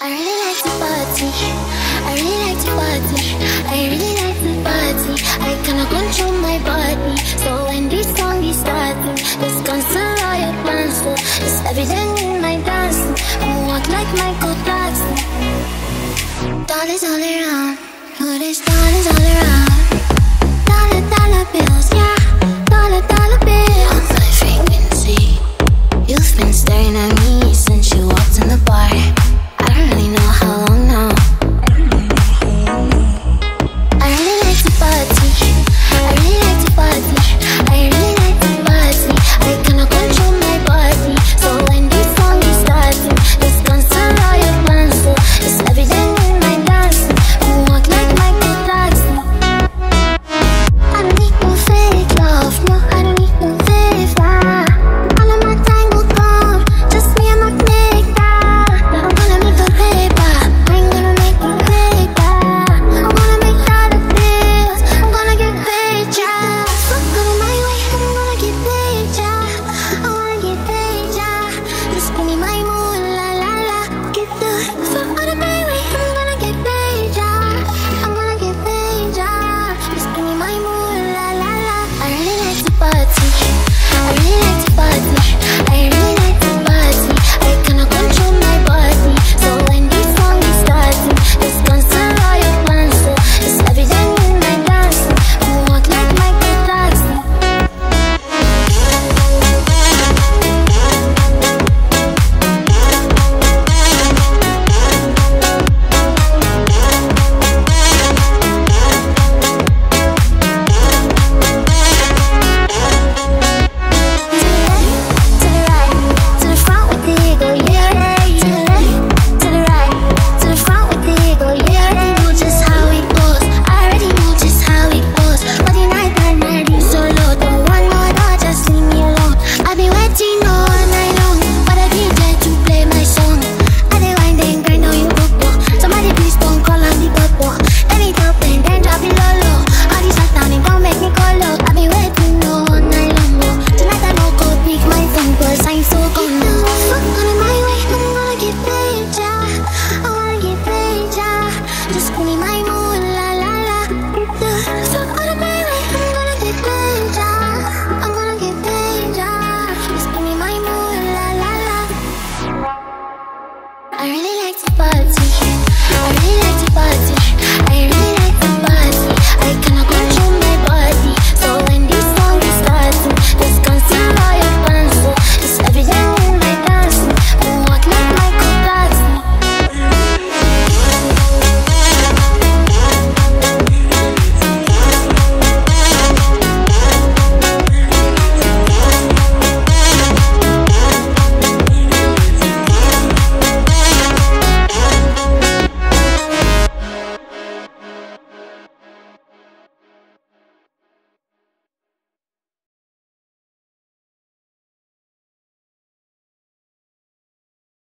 I really like to party. I really like to party. I really like to party. I cannot control my body. So when this song is starting, this concert I advance for is everything in my dance, I walk like Michael Jackson. Dolly's all around. I really like the party.